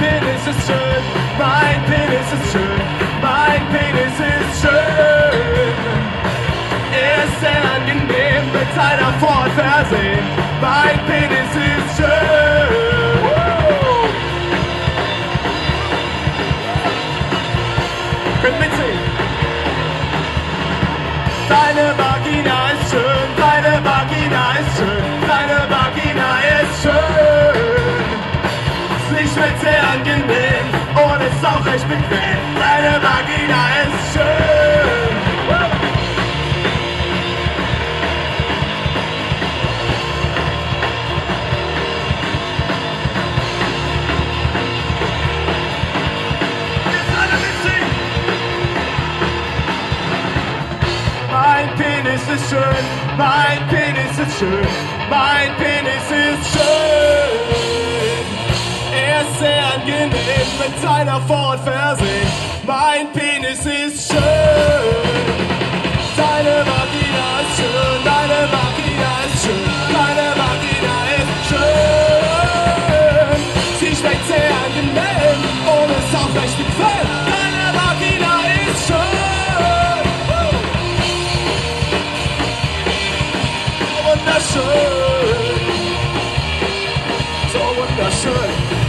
Penis is schön, mein Penis ist schön, mein Penis ist schön. Ist sehr angenehm mit einer Ford versehen, mein Penis ist schön. Woo! Mitsingen. Deine Vagina ist auch recht bequem. Deine Vagina ist schön. Mein Penis ist schön, mein Penis ist schön, mein Penis ist schön. Sehr angenehm mit seiner Ford versehen. Mein Penis ist schön. Deine Vagina ist schön, deine Vagina ist schön, deine Vagina ist schön. Sie schmeckt sehr angenehm und ist auch recht bequem. Deine Vagina ist schön. Wunderschön. So wunderschön.